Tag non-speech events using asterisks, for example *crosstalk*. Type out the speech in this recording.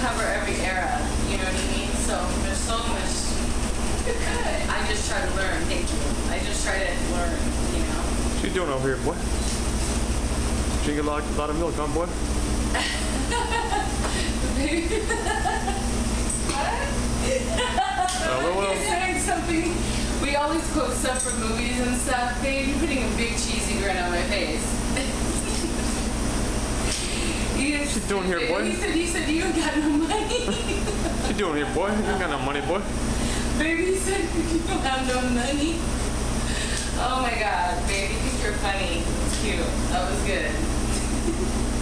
cover every era. You know what I mean? So there's so much. I just try to learn. Thank you. I just try to learn. You know. What you doing over here, boy? Drink a lot, lot of milk, huh, boy? *laughs* what? saying something. We always quote stuff from movies and stuff. Babe, you're putting a big cheesy grin on my face. *laughs* He is, What's she doing here, boy? He said, he said, he doing here, boy? You got no money, boy. Baby said you don't have no money. Oh my god, baby, you think you're funny. It's cute. That was good. *laughs*